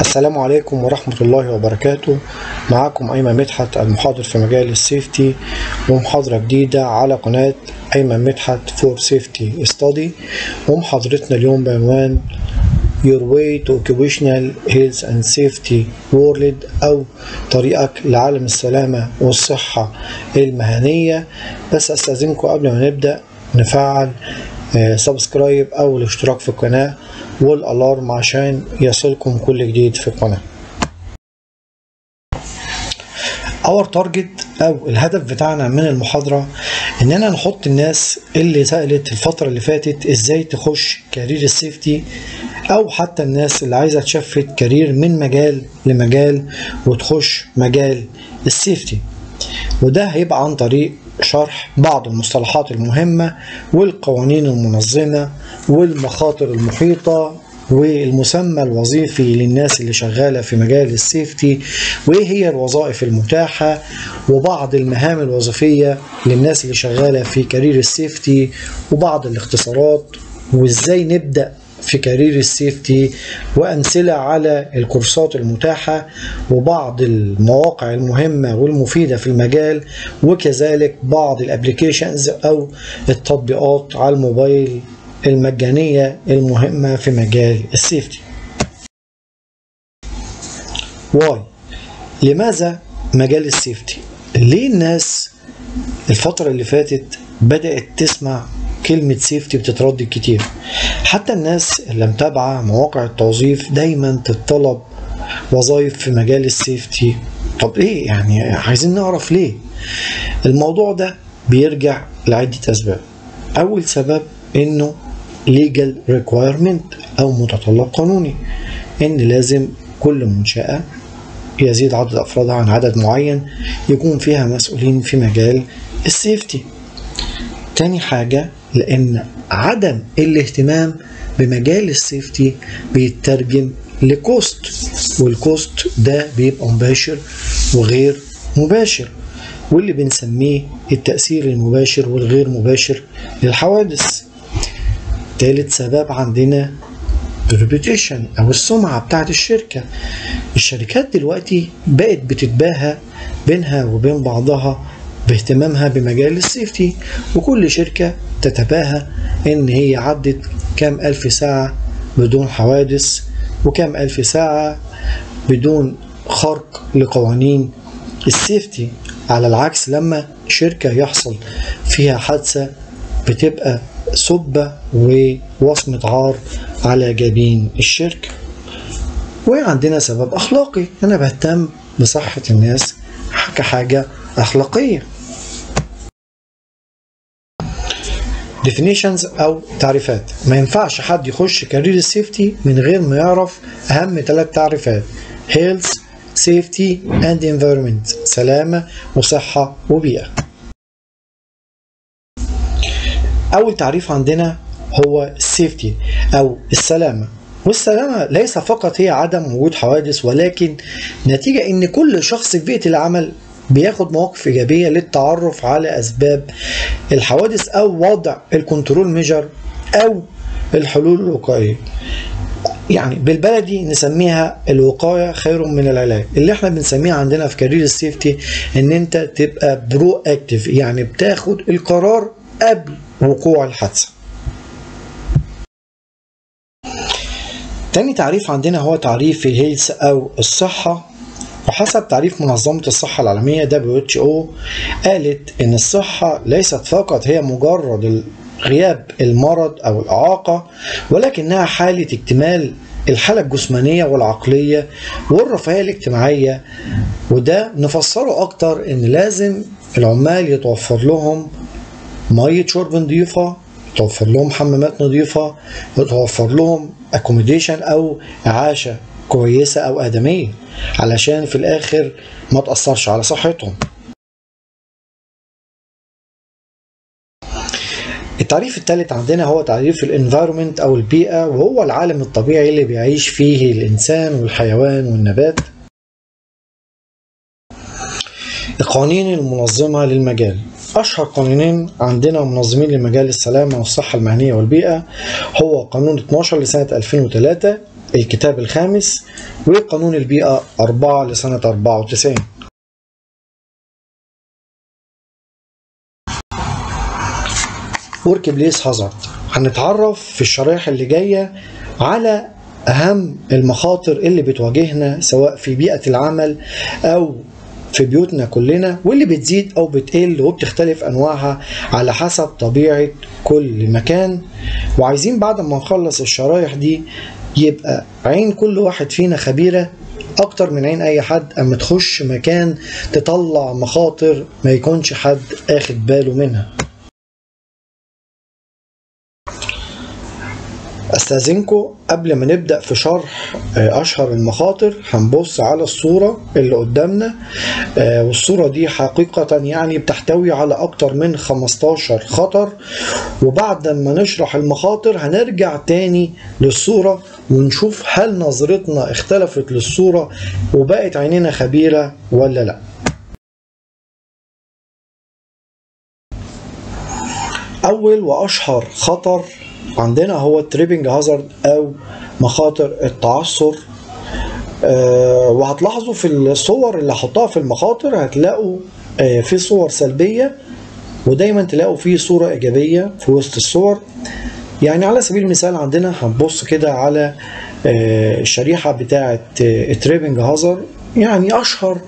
السلام عليكم ورحمة الله وبركاته. معكم أيمن مدحت المحاضر في مجال ال safety ومحاضرة جديدة على قناة أيمن مدحت for safety study ومحاضرتنا اليوم بعنوان Your way to occupational health and safety world أو طريقك لعالم السلامة والصحة المهنية. بس أستأذنكم قبل ما نبدأ نفعل subscribe أو الاشتراك في القناة وال alarm عشان يصلكم كل جديد في القناة. Our target أو الهدف بتاعنا من المحاضرة إننا نحط الناس اللي سألت الفترة اللي فاتت إزاي تخش career ال safety أو حتى الناس اللي عايزة ت shift career من مجال لمجال وتخش مجال ال safety وده هيبقى عن طريق شرح بعض المصطلحات المهمة والقوانين المنظمة والمخاطر المحيطة والمسمى الوظيفي للناس اللي شغالة في مجال ال safety وإيه هي الوظائف المتاحة وبعض المهام الوظيفية للناس اللي شغالة في career ال safety وبعض الاختصارات وإزاي نبدأ في career ال safety وأمثلة على الكورسات المتاحة وبعض المواقع المهمة والمفيدة في المجال وكذلك بعض ال applications أو التطبيقات على الموبايل المجانية المهمة في مجال ال safety. Why. لماذا مجال ال safety ليه الناس الفترة اللي فاتت بدأت تسمع كلمة safety بتتردد كتير. حتى الناس اللي متابعة مواقع التوظيف دايما تتطلب وظائف في مجال السيفتي طب إيه يعني؟ عايزين نعرف ليه؟ الموضوع ده بيرجع لعدة أسباب. أول سبب إنه legal requirement أو متطلب قانوني. إن لازم كل منشأة يزيد عدد أفرادها عن عدد معين يكون فيها مسؤولين في مجال السيفتي تاني حاجة لأن عدم الاهتمام بمجال ال safety بيترجم ل cost وال cost ده بيبقى مباشر وغير مباشر واللي بنسميه التأثير المباشر والغير مباشر للحوادث. تالت سبب عندنا ال reputation أو السمعة بتاعت الشركة. الشركات دلوقتي بقت بتتباهى بينها وبين بعضها باهتمامها بمجال ال safety وكل شركة تتباهى إن هي عدت كام ألف ساعة بدون حوادث وكام ألف ساعة بدون خرق لقوانين. السيفتي على العكس لما شركة يحصل فيها حادثة بتبقى سبة ووصمة عار على جبين الشركة. وعندنا سبب أخلاقي. أنا بهتم بصحة الناس كحاجة أخلاقية. Definitions أو تعريفات. ما ينفعش حد يخش كارير السيفتي من غير ما يعرف أهم ثلاث تعريفات health safety and environment. سلامة وصحة وبيئة. أول تعريف عندنا هو السيفتي أو السلامة. والسلامة ليس فقط هي عدم وجود حوادث ولكن نتيجة إن كل شخص في بيئة العمل بياخد مواقف إيجابية للتعرف على أسباب الحوادث أو وضع ال control measure أو الحلول الوقائية. يعني بالبلدي نسميها الوقاية خير من العلاج. اللي إحنا بنسميها عندنا في career ال safety إن أنت تبقى proactive يعني بتاخد القرار قبل وقوع الحادثة. تاني تعريف عندنا هو تعريف الهيلث أو الصحة. وحسب تعريف منظمة الصحة العالمية WHO قالت إن الصحة ليست فقط هي مجرد غياب المرض أو الإعاقة ولكنها حالة اكتمال الحالة الجسمانية والعقلية والرفاهية الاجتماعية. وده نفسره أكتر إن لازم العمال يتوفر لهم مية شرب نظيفة يتوفر لهم حمامات نظيفة يتوفر لهم accommodation أو إعاشة. كويسة أو آدمية علشان في الآخر ما تأثرش على صحتهم. التعريف الثالث عندنا هو تعريف ال environment أو البيئة وهو العالم الطبيعي اللي بيعيش فيه الإنسان والحيوان والنبات. القوانين المنظمة للمجال. أشهر قانونين عندنا منظمين لمجال السلامة والصحة المهنية والبيئة هو قانون 12 لسنة 2003 الكتاب الخامس وقانون البيئة 4 لسنة 94 ورك بليس هازارد هنتعرف في الشرايح اللي جاية على أهم المخاطر اللي بتواجهنا سواء في بيئة العمل أو في بيوتنا كلنا واللي بتزيد أو بتقل وبتختلف أنواعها على حسب طبيعة كل مكان. وعايزين بعد ما نخلص الشرايح دي يبقى عين كل واحد فينا خبيرة أكتر من عين أي حد أما تخش مكان تطلع مخاطر ما يكونش حد أخد باله منها. أستأذنكم قبل ما نبدأ في شرح أشهر المخاطر. هنبص على الصورة اللي قدامنا والصورة دي حقيقة يعني بتحتوي على أكتر من 15 خطر. وبعد ما نشرح المخاطر هنرجع تاني للصورة ونشوف هل نظرتنا اختلفت للصورة وبقت عينينا خبيرة ولا لأ. أول وأشهر خطر عندنا هو التريبنج هازارد أو مخاطر التعثر. أه وهتلاحظوا في الصور اللي هحطها في المخاطر هتلاقوا أه في صور سلبية ودايما تلاقوا في صورة إيجابية في وسط الصور. يعني على سبيل المثال عندنا هنبص كده على أه الشريحة بتاعة التريبنج هازارد. يعني أشهر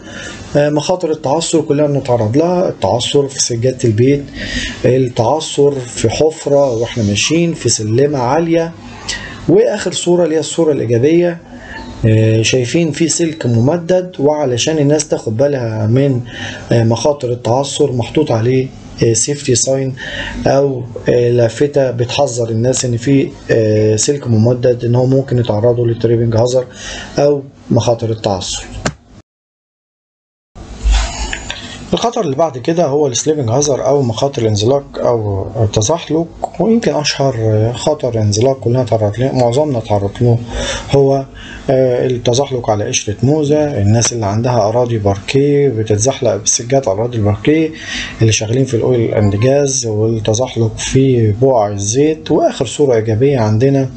مخاطر التعثر كلنا بنتعرض لها. التعثر في سجادة البيت التعثر في حفرة وإحنا ماشيين في سلمة عالية. وآخر صورة اللي هي الصورة الإيجابية شايفين في سلك ممدد وعلشان الناس تاخد بالها من مخاطر التعثر محطوط عليه safety sign أو لافتة بتحذر الناس إن في سلك ممدد إن هو ممكن يتعرضوا لل tripping hazard أو مخاطر التعثر. الخطر اللي بعد كده هو ال slipping hazard أو مخاطر الانزلاق أو التزحلق ويمكن أشهر خطر انزلاق كلنا تعرض له معظمنا تعرض له هو التزحلق على قشرة موزة الناس اللي عندها أراضي باركيه بتتزحلق بسجات أراضي الباركيه اللي شغالين في ال oil and gas والتزحلق في بقع الزيت وآخر صورة إيجابية عندنا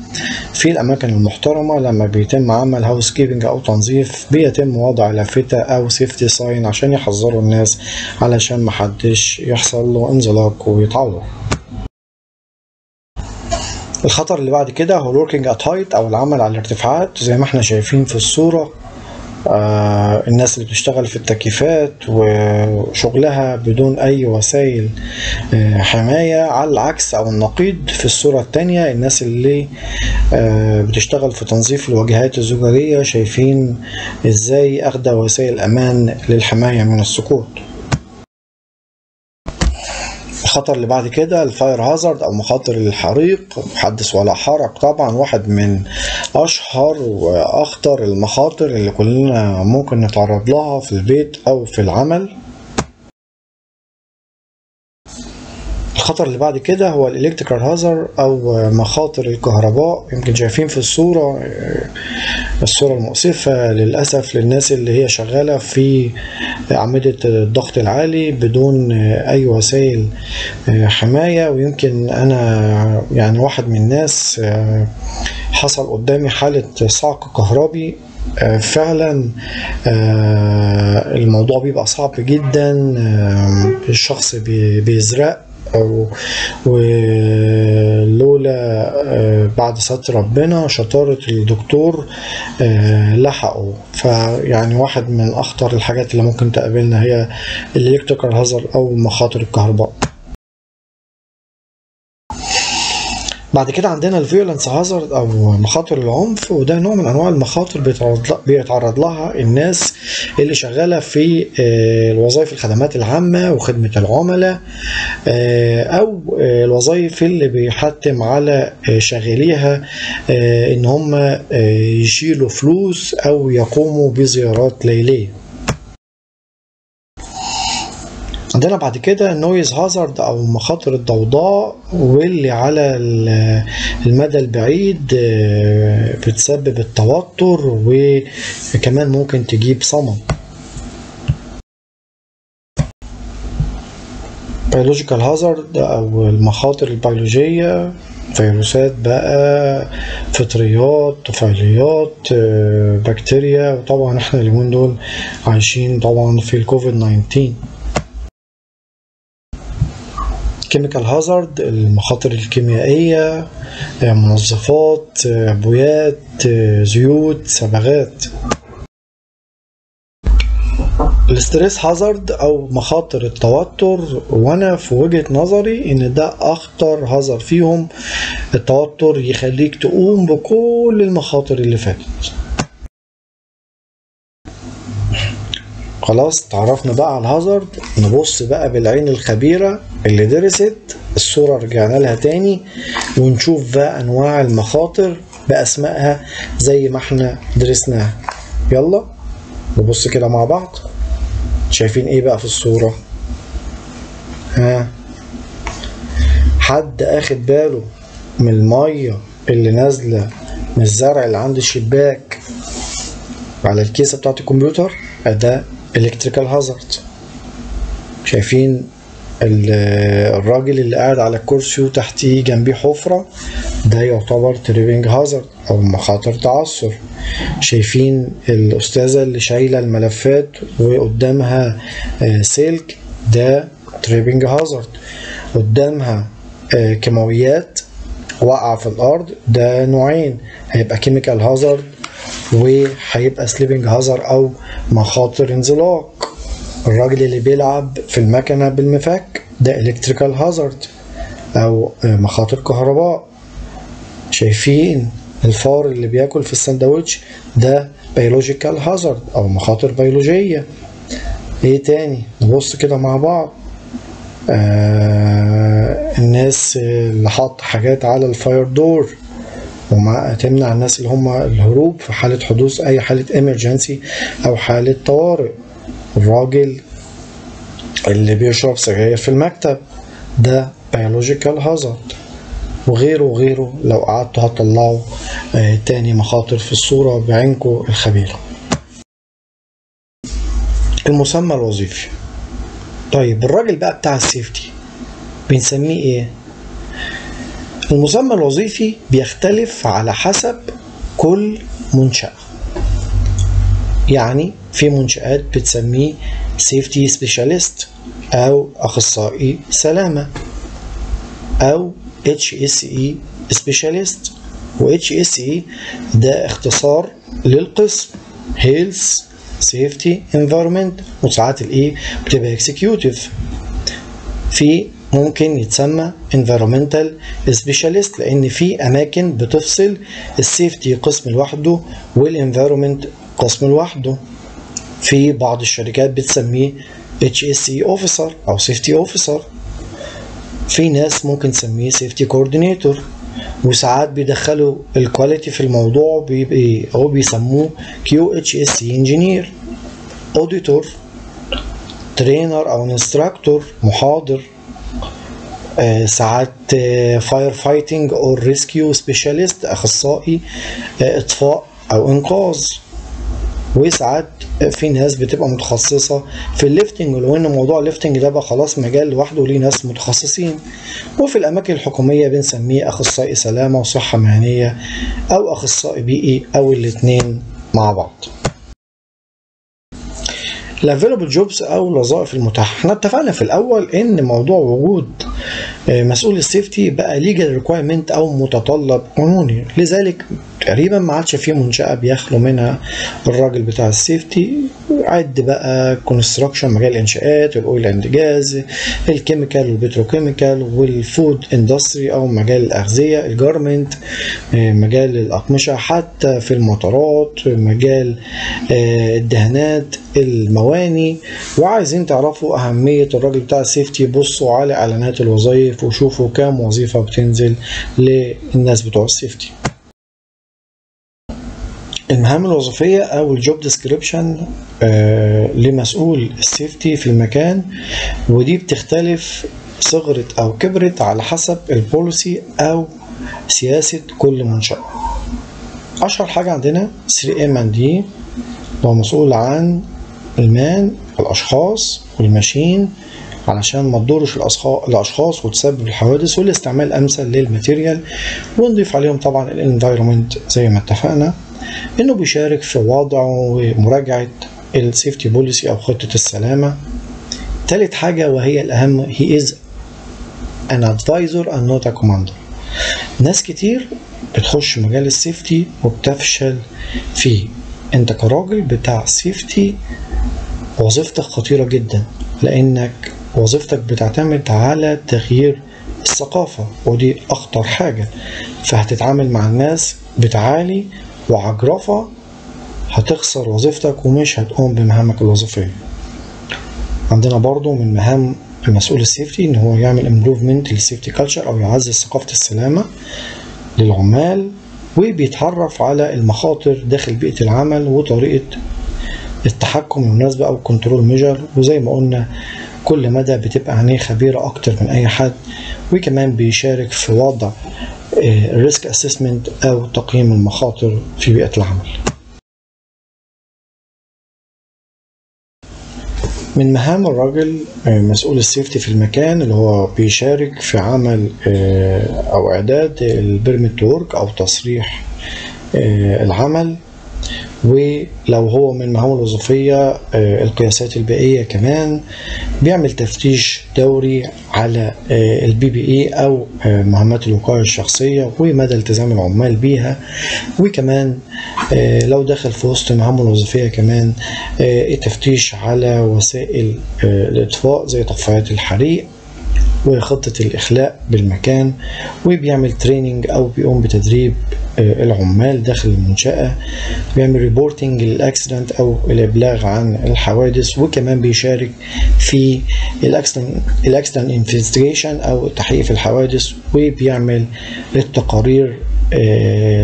في الأماكن المحترمة لما بيتم عمل housekeeping أو تنظيف بيتم وضع لافتة أو safety sign عشان يحذروا الناس علشان محدش يحصل له انزلاق ويتعور. الخطر اللي بعد كده هو ال working at height أو العمل على الارتفاعات. زي ما إحنا شايفين في الصورة آه الناس اللي بتشتغل في التكييفات وشغلها بدون أي وسائل آه حماية. على العكس أو النقيض في الصورة التانية الناس اللي آه بتشتغل في تنظيف الواجهات الزجاجية شايفين إزاي واخدين وسائل أمان للحماية من السقوط. الخطر اللي بعد كده ال fire hazard أو مخاطر الحريق حدث ولا حرج. طبعا واحد من أشهر وأخطر المخاطر اللي كلنا ممكن نتعرض لها في البيت أو في العمل. الخطر اللي بعد كده هو ال electrical hazard أو مخاطر الكهرباء يمكن شايفين في الصورة الصورة المؤسفة للأسف للناس اللي هي شغالة في أعمدة الضغط العالي بدون أي وسائل حماية. ويمكن أنا يعني واحد من الناس حصل قدامي حالة صعق كهربي فعلا الموضوع بيبقى صعب جدا الشخص بيزرق. ولولا بعد ستر ربنا شطارة الدكتور لحقه. فيعني واحد من أخطر الحاجات اللي ممكن تقابلنا هي ال electrical hazard أو مخاطر الكهرباء. بعد كده عندنا ال violence hazard أو مخاطر العنف وده نوع من أنواع المخاطر بيتعرض لها الناس اللي شغالة في الوظائف الخدمات العامة وخدمة العملاء أو الوظائف اللي بيحتم على شغاليها إن هم يشيلوا فلوس أو يقوموا بزيارات ليلية. عندنا بعد كده النويز هازارد أو مخاطر الضوضاء واللي على المدى البعيد بتسبب التوتر وكمان ممكن تجيب صمم. biological hazard أو المخاطر البيولوجية فيروسات بقى فطريات طفيليات آه، بكتيريا وطبعا إحنا اليومين دول عايشين طبعا في الكوفيد 19 chemical hazard المخاطر الكيميائية آه، منظفات آه، بويات آه، زيوت صبغات الاستريس هازارد أو مخاطر التوتر وأنا في وجهة نظري إن ده أخطر هازارد فيهم التوتر يخليك تقوم بكل المخاطر اللي فاتت. خلاص تعرفنا بقى على الهازارد. نبص بقى بالعين الخبيرة. اللي درست الصورة رجعنا لها تاني ونشوف بقى أنواع المخاطر بأسمائها زي ما إحنا درسناها. يلا نبص كده مع بعض. شايفين إيه بقى في الصورة؟ ها؟ حد أخد باله من المية اللي نازلة من الزرع اللي عند الشباك على الكيسة بتاعت الكمبيوتر؟ ده الكتريكال هازارد شايفين الراجل اللي قاعد على الكرسي وتحتيه جنبيه حفرة ده يعتبر tripping hazard أو مخاطر تعثر. شايفين الأستاذة اللي شايلة الملفات وقدامها آه، سلك ده tripping hazard. قدامها آه، كيماويات وقع في الأرض ده نوعين هيبقى chemical hazard وهيبقى slipping hazard أو مخاطر انزلاق. الراجل اللي بيلعب في المكنة بالمفك ده electrical hazard أو آه، مخاطر كهرباء. شايفين الفار اللي بياكل في السندوتش ده biological hazard أو مخاطر بيولوجية. إيه تاني؟ نبص كده مع بعض. آه الناس اللي حط حاجات على ال fire door وما تمنع الناس اللي هم الهروب في حالة حدوث أي حالة emergency أو حالة طوارئ. الراجل اللي بيشرب سجاير في المكتب ده biological hazard. وغيره وغيره. لو قعدتوا هتطلعوا آه، تاني مخاطر في الصورة بعينكم الخبيرة. المسمى الوظيفي. طيب الراجل بقى بتاع السيفتي بنسميه إيه؟ المسمى الوظيفي بيختلف على حسب كل منشأة. يعني في منشآت بتسميه safety specialist أو أخصائي سلامة أو HSE specialist و HSE ده اختصار للقسم Health Safety Environment. وساعات ال E بتبقى Executive. في ممكن يتسمى environmental specialist لأن في أماكن بتفصل ال safety قسم لوحده وال environment قسم لوحده. في بعض الشركات بتسميه HSE officer أو safety officer. في ناس ممكن تسميه safety coordinator وساعات بيدخلوا ال quality في الموضوع بيبقى أو بيسموه HSE engineer auditor trainer أو instructor محاضر آه، ساعات fire fighting أو rescue specialist أخصائي آه، إطفاء أو إنقاذ. وساعات في ناس بتبقى متخصصة في ال lifting ولو إن موضوع ال lifting ده بقى خلاص مجال لوحده ليه ناس متخصصين. وفي الأماكن الحكومية بنسميه أخصائي سلامة وصحة مهنية أو أخصائي بيئي أو الاتنين مع بعض. ال available jobs أو الوظائف المتاحة. إحنا اتفقنا في الأول إن موضوع وجود آه، مسؤول ال safety بقى legal requirement أو متطلب قانوني. لذلك تقريبا ما عادش في منشأة بيخلو منها الراجل بتاع ال safety. عد بقى construction مجال الإنشاءات الأويل أند جاز الكيميكال والبتروكيميكال والفود إندستري أو مجال الأغذية ال garment مجال الأقمشة حتى في المطارات مجال آه، الدهانات المواني. وعايزين تعرفوا أهمية الراجل بتاع ال safety. بصوا على إعلانات الوظائف وشوفوا كام وظيفة بتنزل للناس بتوع ال safety. المهام الوظيفية أو ال job description لمسؤول ال safety في المكان ودي بتختلف صغرت أو كبرت على حسب ال policy أو سياسة كل منشأة. أشهر حاجة عندنا 3M دي هو مسؤول عن ال man الأشخاص وال machine علشان ما تضرش الأشخاص وتسبب الحوادث والاستعمال أمثل لل material ونضيف عليهم طبعا ال environment زي ما اتفقنا. إنه بيشارك في وضع ومراجعة ال safety policy أو خطة السلامة. تالت حاجة وهي الأهم he is an advisor not a commander. ناس كتير بتخش مجال السيفتي وبتفشل فيه. أنت كراجل بتاع سيفتي وظيفتك خطيرة جدا لأنك وظيفتك بتعتمد على تغيير الثقافة ودي أخطر حاجة. فهتتعامل مع الناس بتعالي وعجرفة هتخسر وظيفتك ومش هتقوم بمهامك الوظيفية. عندنا برضو من مهام المسؤول ال safety إن هو يعمل improvement لل safety culture أو يعزز ثقافة السلامة للعمال وبيتعرف على المخاطر داخل بيئة العمل وطريقة التحكم المناسبة أو control measure وزي ما قلنا كل مدى بتبقى عينيه خبيرة أكتر من أي حد وكمان بيشارك في وضع ال risk assessment أو تقييم المخاطر في بيئة العمل. من مهام الراجل مسؤول ال safety في المكان اللي هو بيشارك في عمل أو إعداد ال permit work أو تصريح العمل. ولو هو من مهامه الوظيفية القياسات البيئية كمان بيعمل تفتيش دوري على ال PPE أو مهمات الوقاية الشخصية ومدى التزام العمال بيها. وكمان لو دخل في وسط مهامه الوظيفية كمان التفتيش على وسائل الإطفاء زي طفايات الحريق وخطة الإخلاء بالمكان وبيعمل training أو بيقوم بتدريب العمال داخل المنشأة بيعمل reporting لل accident أو الإبلاغ عن الحوادث وكمان بيشارك في ال accident investigation أو التحقيق في الحوادث وبيعمل التقارير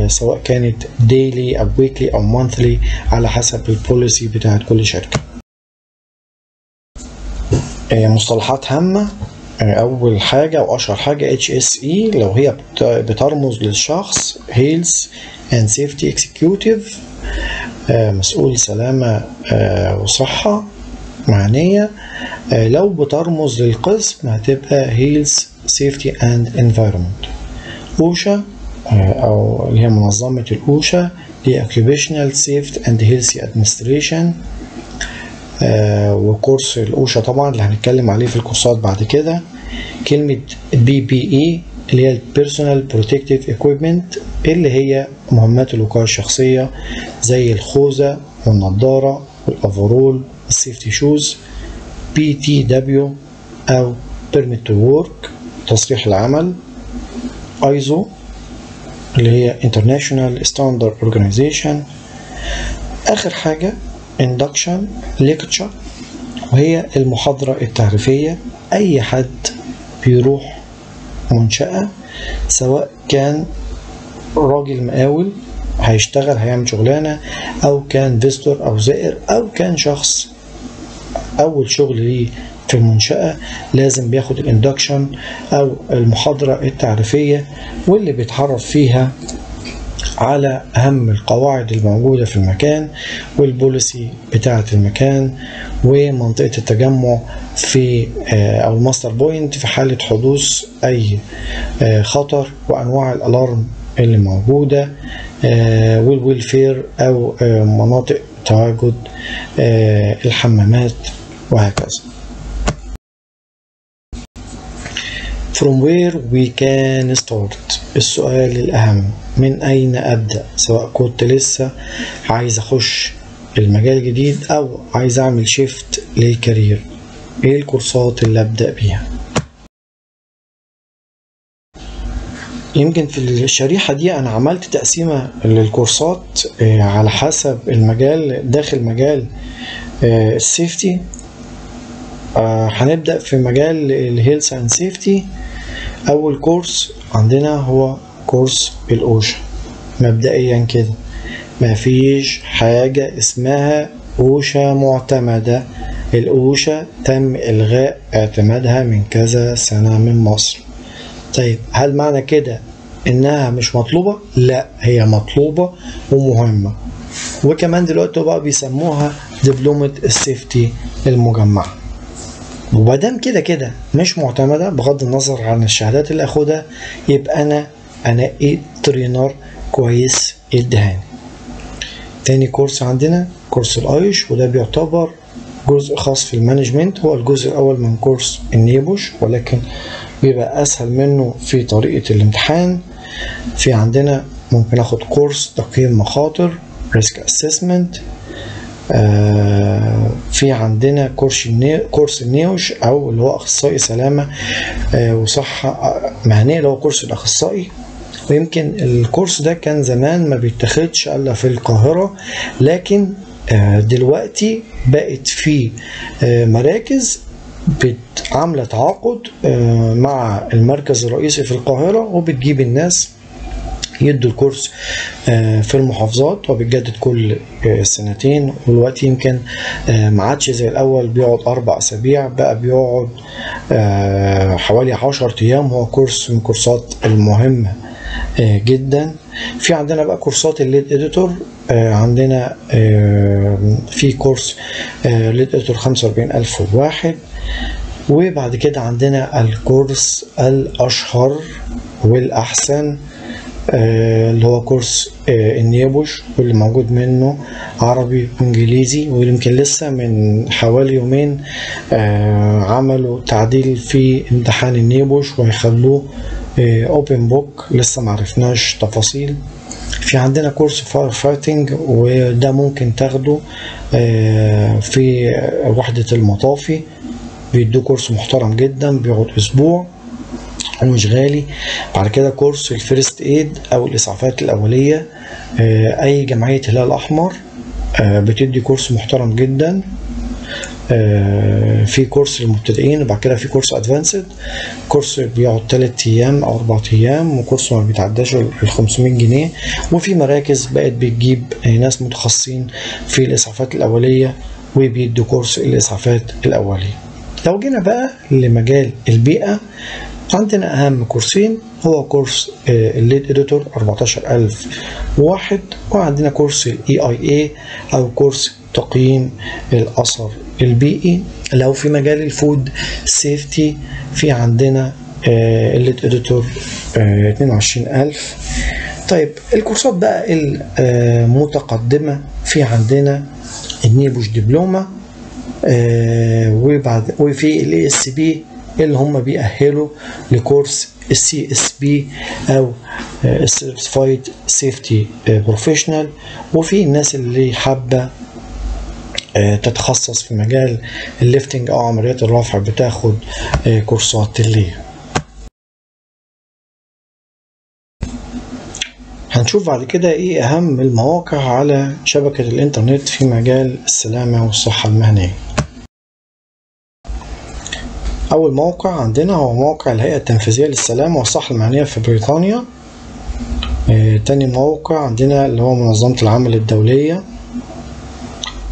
سواء كانت daily أو weekly أو monthly على حسب ال policy بتاعت كل شركة. مصطلحات هامة. يعني أول حاجة واشهر حاجة HSE لو هي بترمز للشخص health and safety executive مسؤول سلامة آه، وصحة مهنية آه، لو بترمز للقسم هتبقى health safety and environment أوشا آه، أو اللي هي منظمة الأوشا دي occupational safety and health administration وكورس الأوشا طبعا اللي هنتكلم عليه في الكورسات بعد كده. كلمة PPE اللي هي ال personal protective equipment اللي هي مهمات الوقاية الشخصية زي الخوذة والنضارة وال overall وال safety shoes PTW أو permit to work تصريح العمل ايزو اللي هي International Standard Organization. آخر حاجة induction lecture. وهي المحاضرة التعريفية. أي حد بيروح منشأة سواء كان راجل مقاول هيشتغل هيعمل شغلانة أو كان visitor أو زائر أو كان شخص أول شغل ليه في المنشأة لازم بياخد ال induction أو المحاضرة التعريفية واللي بيتعرف فيها على أهم القواعد الموجودة في المكان وال policy بتاعة المكان ومنطقة التجمع في أو ال muster point في حالة حدوث أي خطر وأنواع ال alarm اللي موجودة وال welfare أو مناطق تواجد الحمامات وهكذا. From where we can start. السؤال الأهم من أين أبدأ؟ سواء كنت لسه عايز أخش المجال الجديد أو عايز أعمل شيفت للكارير إيه الكورسات اللي أبدأ بيها؟ يمكن في الشريحة دي أنا عملت تقسيمة للكورسات على حسب المجال داخل مجال ال safety هنبدأ في مجال ال health and safety أول كورس عندنا هو كورس الأوشا مبدئيا كده. مفيش حاجة اسمها أوشا معتمدة. الأوشا تم إلغاء اعتمادها من كذا سنة من مصر. طيب هل معنى كده إنها مش مطلوبة؟ لا هي مطلوبة ومهمة. وكمان دلوقتي بقى بيسموها دبلومة ال safety المجمعة. ومادام كده كده مش معتمدة بغض النظر عن الشهادات اللي أخدها يبقى أنا انقي trainer كويس يديهاني تاني كورس عندنا كورس الأيوش وده بيعتبر جزء خاص في ال management هو الجزء الأول من كورس النيبوش ولكن بيبقى أسهل منه في طريقة الامتحان. في عندنا ممكن آخد كورس تقييم مخاطر risk assessment في عندنا كورس. كورس النيوش أو اللي هو أخصائي سلامة آه وصحة مهنية اللي هو كورس الأخصائي ويمكن الكورس ده كان زمان ما بيتاخدش إلا في القاهرة لكن آه دلوقتي بقت في آه مراكز عاملة تعاقد مع المركز الرئيسي في القاهرة وبتجيب الناس يدوا الكورس في المحافظات وبيتجدد كل سنتين والوقت يمكن ما عادش زي الأول بيقعد أربع أسابيع بقى بيقعد حوالي 10 أيام. هو كورس من الكورسات المهمة جدا. في عندنا بقى كورسات ال lead auditor عندنا في كورس lead auditor 45001 وبعد كده عندنا الكورس الأشهر والأحسن اللي هو كورس النيبوش واللي موجود منه عربي وانجليزي ويمكن لسه من حوالي يومين عملوا تعديل في امتحان النيبوش وهيخلوه open book لسه معرفناش تفاصيل. في عندنا كورس fire fighting وده ممكن تاخده في وحدة المطافي. بيدوه كورس محترم جدا بيقعد أسبوع. ومش غالي. بعد كده كورس ال first aid أو الإسعافات الأولية أي جمعية هلال أحمر بتدي كورس محترم جدا. في كورس للمبتدئين وبعد كده في كورس advanced كورس بيقعد 3 أيام أو 4 أيام وكورس ما بيتعداش ال 500 جنيه. وفي مراكز بقت بتجيب ناس متخصصين في الإسعافات الأولية وبيدوا كورس الإسعافات الأولية. لو جينا بقى لمجال البيئة عندنا أهم كورسين هو كورس ال Lead Auditor 14001 وعندنا كورس ال EIA أو كورس تقييم الأثر البيئي. لو في مجال ال food safety في عندنا ال Lead Auditor 22000 طيب الكورسات بقى المتقدمه في عندنا ال NEBOSH دبلومة وبعد وفي ال ASP اللي هم بيأهلوا لكورس ال CSP أو ال Certified Safety Professional وفي الناس اللي حابة تتخصص في مجال الليفتنج أو عمليات الرفع بتاخد كورسات اللي. هنشوف بعد كده إيه أهم المواقع على شبكة الإنترنت في مجال السلامة والصحة المهنية. أول موقع عندنا هو موقع الهيئة التنفيذية للسلامة والصحة المهنية في بريطانيا. آه، تاني موقع عندنا اللي هو منظمة العمل الدولية.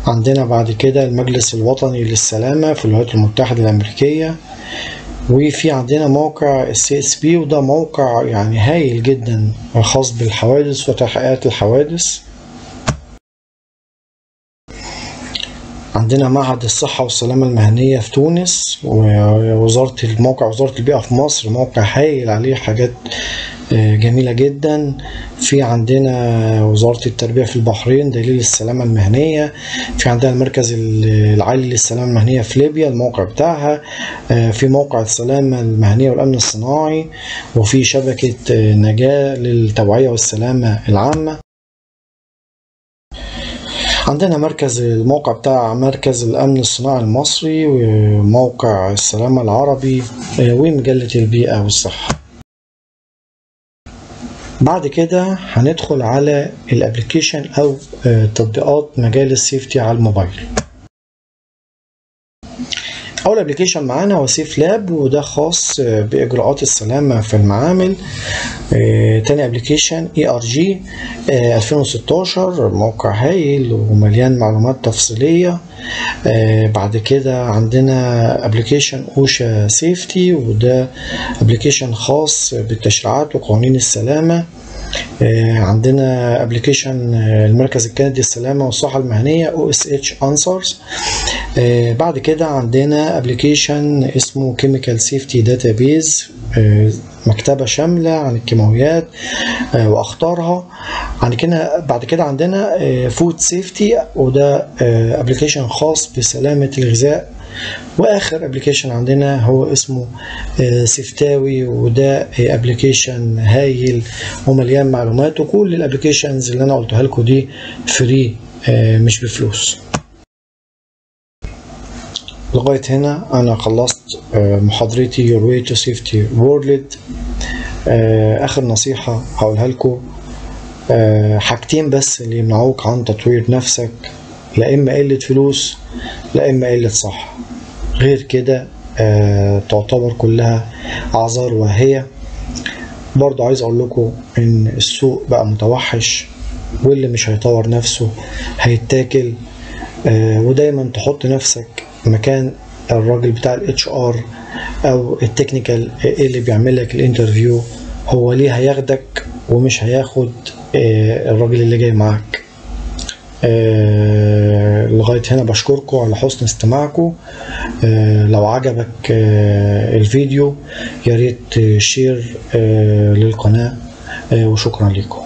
عندنا بعد كده المجلس الوطني للسلامة في الولايات المتحدة الأمريكية. وفي عندنا موقع ال CSB وده موقع يعني هايل جدا خاص بالحوادث وتحقيقات الحوادث. عندنا معهد الصحة والسلامة المهنية في تونس ووزارة الموقع وزارة البيئة في مصر موقع هايل عليه حاجات جميلة جدا. في عندنا وزارة التربية في البحرين دليل السلامة المهنية. في عندنا المركز العالي للسلامة المهنية في ليبيا الموقع بتاعها. في موقع السلامة المهنية والأمن الصناعي. وفي شبكة نجاة للتوعية والسلامة العامة. عندنا مركز الموقع بتاع مركز الأمن الصناعي المصري وموقع السلامة العربي ومجلة البيئة والصحة. بعد كده هندخل على ال application أو تطبيقات مجال ال safety على الموبايل. اول application معانا هو Safe Lab وده خاص بإجراءات السلامه في المعامل. آه، تاني application ERG 2016 موقع هايل ومليان معلومات تفصيلية. آه، بعد كده عندنا application OSHA Safety وده application خاص بالتشريعات وقوانين السلامة. آه، عندنا application المركز الكندي للسلامه والصحة المهنية OSH Answers آه بعد كده عندنا application اسمه Chemical Safety Database مكتبة شاملة عن الكيماويات آه وأخطارها. بعد كده عندنا Food Safety وده application خاص بسلامة الغذاء. وآخر application عندنا هو اسمه سيفتاوي وده application هايل ومليان معلومات. وكل ال applications اللي أنا قلتها لكم دي free مش بفلوس. لغاية هنا أنا خلصت محاضرتي Your Way to Safety World. آخر نصيحة هقولها لكم. حاجتين بس اللي يمنعوك عن تطوير نفسك لا إما قلة فلوس لا إما قلة صحة. غير كده تعتبر كلها أعذار واهية برضو عايز أقول لكم إن السوق بقى متوحش واللي مش هيطور نفسه هيتاكل. ودايما تحط نفسك مكان الراجل بتاع ال HR أو ال technical اللي بيعمل لك ال interview هو ليه هياخدك ومش هياخد الراجل اللي جاي معاك. لغاية هنا بشكركم على حسن استماعكم. لو عجبك الفيديو يا ريت شير للقناة. وشكرا لكم.